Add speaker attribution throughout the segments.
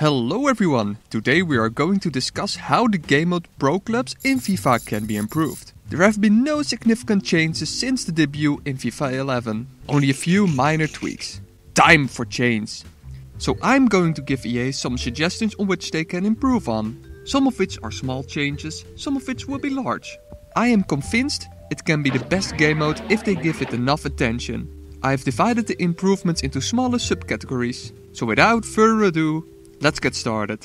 Speaker 1: Hello everyone! Today we are going to discuss how the game mode Pro Clubs in FIFA can be improved. There have been no significant changes since the debut in FIFA 11, only a few minor tweaks. Time for change! So I'm going to give EA some suggestions on which they can improve on, some of which are small changes, some of which will be large. I am convinced it can be the best game mode if they give it enough attention. I have divided the improvements into smaller subcategories, so without further ado, Let's get started.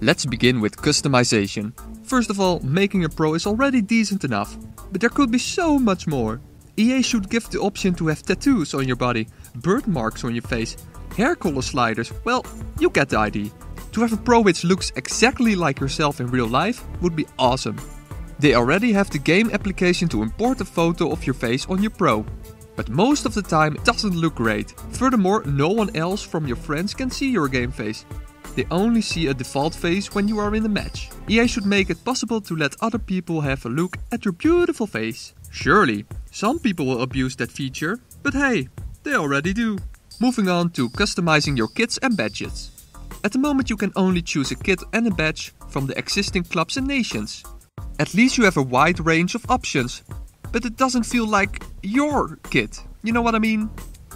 Speaker 1: Let's begin with customization. First of all, making a pro is already decent enough, but there could be so much more. EA should give the option to have tattoos on your body, birthmarks on your face, hair color sliders, well, you get the idea. To have a pro which looks exactly like yourself in real life would be awesome. They already have the game application to import a photo of your face on your pro. But most of the time it doesn't look great. Furthermore, no one else from your friends can see your game face. They only see a default face when you are in a match. EA should make it possible to let other people have a look at your beautiful face. Surely, some people will abuse that feature, but hey, they already do. Moving on to customizing your kits and badges. At the moment you can only choose a kit and a badge from the existing clubs and nations. At least you have a wide range of options, but it doesn't feel like your kit. You know what I mean?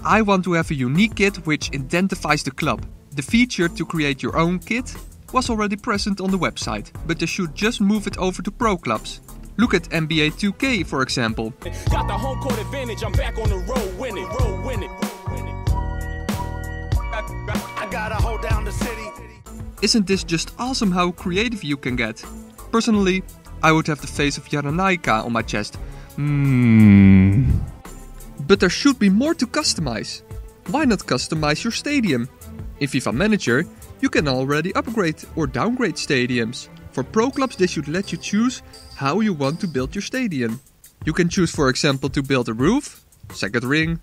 Speaker 1: I want to have a unique kit which identifies the club. The feature to create your own kit was already present on the website, but they should just move it over to Pro Clubs. Look at NBA 2K for example. Got the home court advantage, I'm back on the road winning, road winning. I gotta hold down the city. Isn't this just awesome how creative you can get? Personally, I would have the face of Yaranaika on my chest. Hmm. But there should be more to customize. Why not customize your stadium? In FIFA Manager, you can already upgrade or downgrade stadiums. For pro clubs, they should let you choose how you want to build your stadium. You can choose, for example, to build a roof, second ring,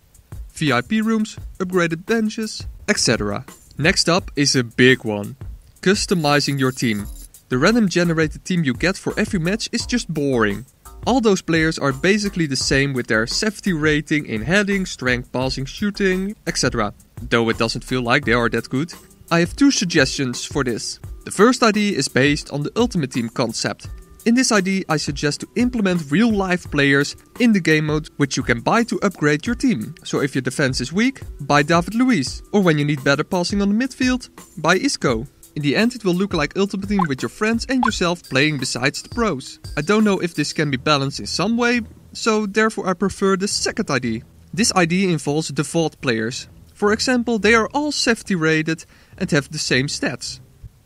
Speaker 1: VIP rooms, upgraded benches, etc. Next up is a big one customizing your team. The random generated team you get for every match is just boring. All those players are basically the same with their safety rating in heading, strength, passing, shooting, etc though it doesn't feel like they are that good. I have two suggestions for this. The first idea is based on the Ultimate Team concept. In this idea, I suggest to implement real life players in the game mode, which you can buy to upgrade your team. So if your defense is weak, buy David Luiz. Or when you need better passing on the midfield, buy Isco. In the end, it will look like Ultimate Team with your friends and yourself playing besides the pros. I don't know if this can be balanced in some way, so therefore I prefer the second idea. This idea involves default players, for example, they are all safety rated and have the same stats.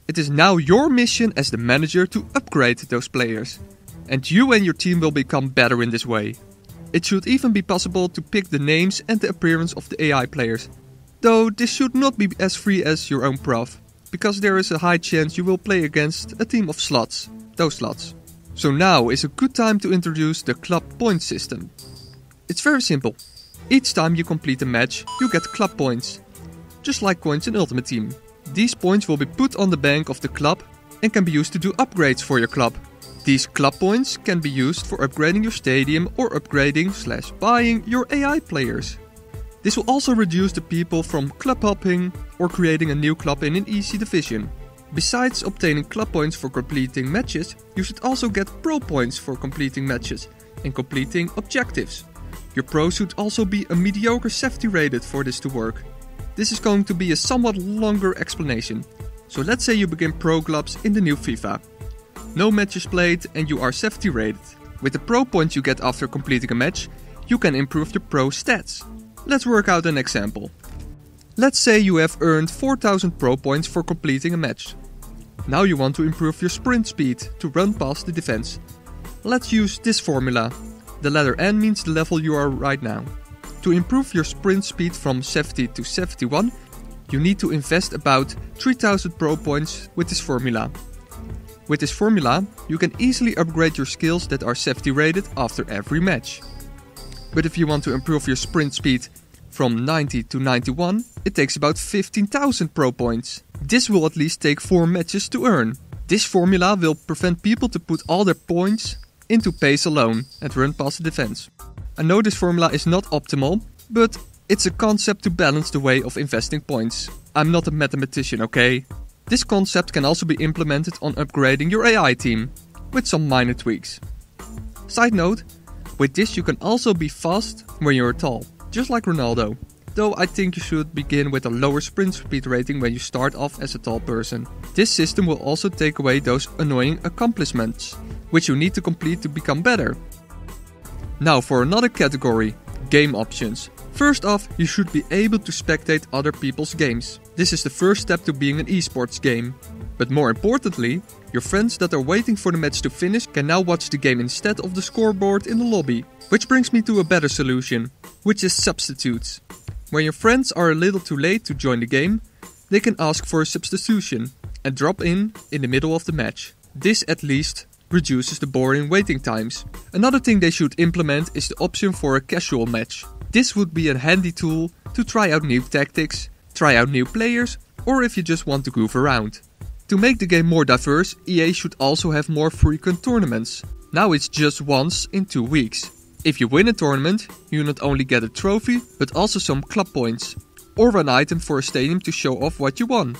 Speaker 1: It is now your mission as the manager to upgrade those players. And you and your team will become better in this way. It should even be possible to pick the names and the appearance of the AI players. Though this should not be as free as your own prof, because there is a high chance you will play against a team of slots, those slots. So now is a good time to introduce the club point system. It's very simple. Each time you complete a match, you get club points, just like coins in Ultimate Team. These points will be put on the bank of the club and can be used to do upgrades for your club. These club points can be used for upgrading your stadium or upgrading slash buying your AI players. This will also reduce the people from club hopping or creating a new club in an easy division. Besides obtaining club points for completing matches, you should also get pro points for completing matches and completing objectives. Your pro should also be a mediocre safety rated for this to work. This is going to be a somewhat longer explanation. So let's say you begin pro clubs in the new FIFA. No matches played and you are safety rated. With the pro points you get after completing a match, you can improve your pro stats. Let's work out an example. Let's say you have earned 4000 pro points for completing a match. Now you want to improve your sprint speed to run past the defense. Let's use this formula the letter N means the level you are right now. To improve your sprint speed from 70 to 71, you need to invest about 3000 pro points with this formula. With this formula, you can easily upgrade your skills that are safety rated after every match. But if you want to improve your sprint speed from 90 to 91, it takes about 15,000 pro points. This will at least take 4 matches to earn. This formula will prevent people to put all their points into pace alone and run past the defense. I know this formula is not optimal, but it's a concept to balance the way of investing points. I'm not a mathematician, okay? This concept can also be implemented on upgrading your AI team, with some minor tweaks. Side note, with this you can also be fast when you're tall, just like Ronaldo. Though I think you should begin with a lower sprint speed rating when you start off as a tall person. This system will also take away those annoying accomplishments, which you need to complete to become better. Now for another category, game options. First off, you should be able to spectate other people's games. This is the first step to being an esports game. But more importantly, your friends that are waiting for the match to finish can now watch the game instead of the scoreboard in the lobby. Which brings me to a better solution, which is substitutes. When your friends are a little too late to join the game, they can ask for a substitution and drop in in the middle of the match. This at least reduces the boring waiting times. Another thing they should implement is the option for a casual match. This would be a handy tool to try out new tactics, try out new players, or if you just want to goof around. To make the game more diverse, EA should also have more frequent tournaments. Now it's just once in two weeks. If you win a tournament, you not only get a trophy, but also some club points, or an item for a stadium to show off what you won.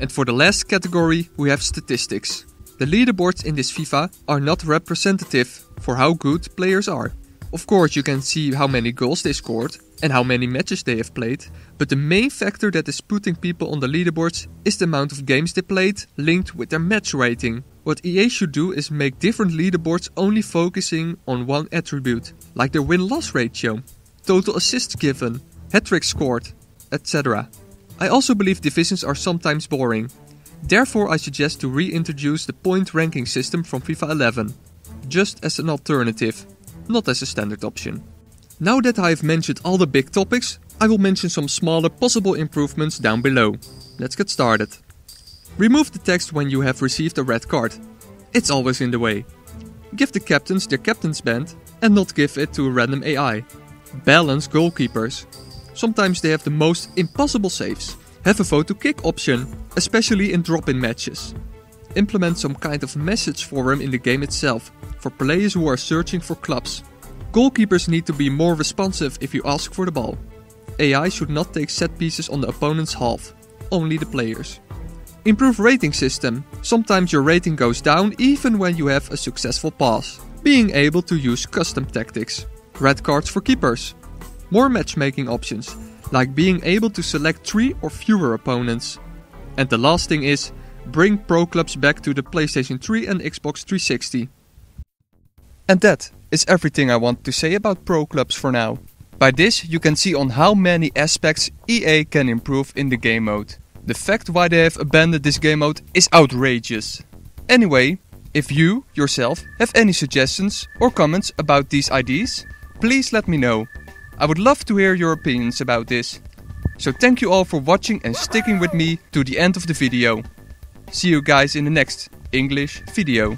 Speaker 1: And for the last category, we have statistics. The leaderboards in this FIFA are not representative for how good players are. Of course, you can see how many goals they scored, and how many matches they have played, but the main factor that is putting people on the leaderboards is the amount of games they played linked with their match rating. What EA should do is make different leaderboards only focusing on one attribute, like their win loss ratio, total assists given, hat trick scored, etc. I also believe divisions are sometimes boring. Therefore, I suggest to reintroduce the point ranking system from FIFA 11, just as an alternative, not as a standard option. Now that I have mentioned all the big topics, I will mention some smaller possible improvements down below. Let's get started. Remove the text when you have received a red card. It's always in the way. Give the captains their captain's band and not give it to a random AI. Balance goalkeepers. Sometimes they have the most impossible saves. Have a vote to kick option, especially in drop in matches. Implement some kind of message forum in the game itself for players who are searching for clubs. Goalkeepers need to be more responsive if you ask for the ball. AI should not take set pieces on the opponent's half, only the players. Improve rating system. Sometimes your rating goes down even when you have a successful pass. Being able to use custom tactics. Red cards for keepers. More matchmaking options, like being able to select 3 or fewer opponents. And the last thing is, bring pro clubs back to the PlayStation 3 and Xbox 360. And that is everything I want to say about Pro Clubs for now. By this you can see on how many aspects EA can improve in the game mode. The fact why they have abandoned this game mode is outrageous. Anyway, if you, yourself, have any suggestions or comments about these ideas, please let me know. I would love to hear your opinions about this. So thank you all for watching and sticking with me to the end of the video. See you guys in the next English video.